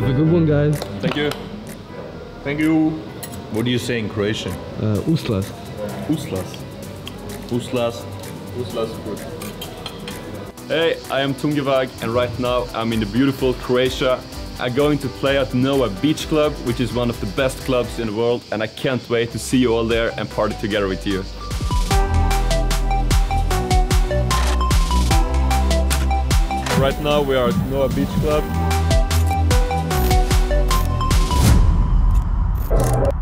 good one, guys. Thank you. Thank you. What do you say in Croatian? Uh, uslas. Uslas. Uslas. Uslas good. Hey, I am Tungevaag and right now I'm in the beautiful Croatia. I'm going to play at Noa Beach Club, which is one of the best clubs in the world and I can't wait to see you all there and party together with you. Right now we are at Noa Beach Club. you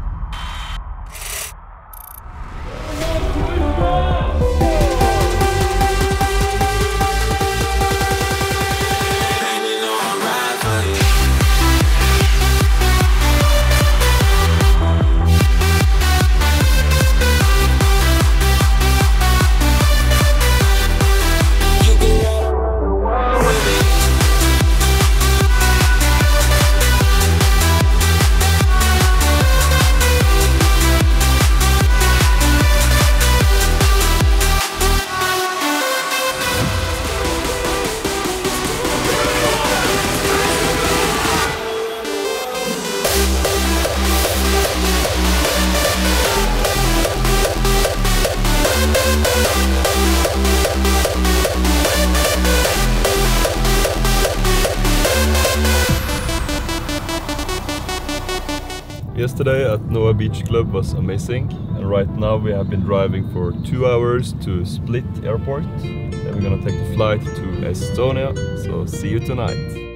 Yesterday at Noa Beach Club was amazing and right now we have been driving for two hours to Split Airport then we're gonna take the flight to Estonia so see you tonight.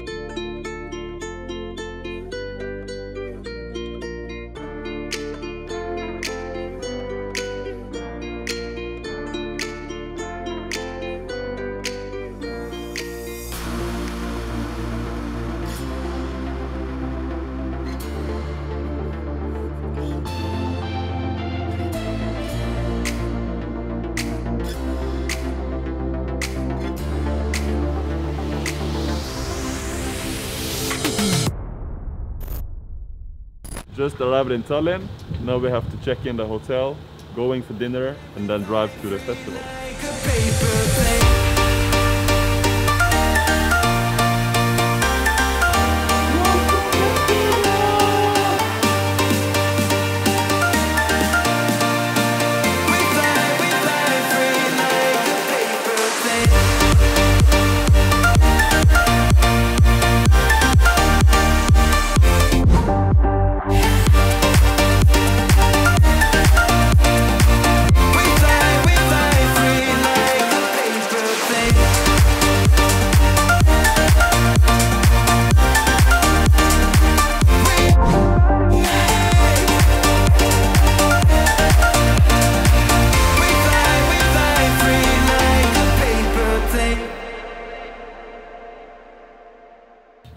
Just arrived in Tallinn. Now we have to check in the hotel, going for dinner, and then drive to the festival.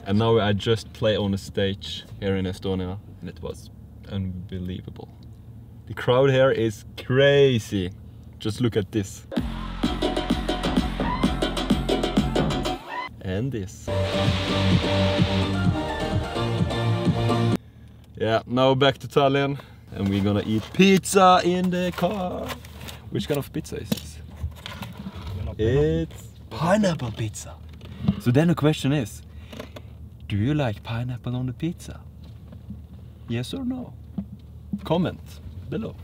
And now I just play on a stage here in Estonia and it was unbelievable. The crowd here is crazy. Just look at this. And this. Yeah, now back to Tallinn and we're gonna eat pizza in the car. Which kind of pizza is this? It's pineapple pizza. So then the question is, do you like pineapple on the pizza? Yes or no? Comment below.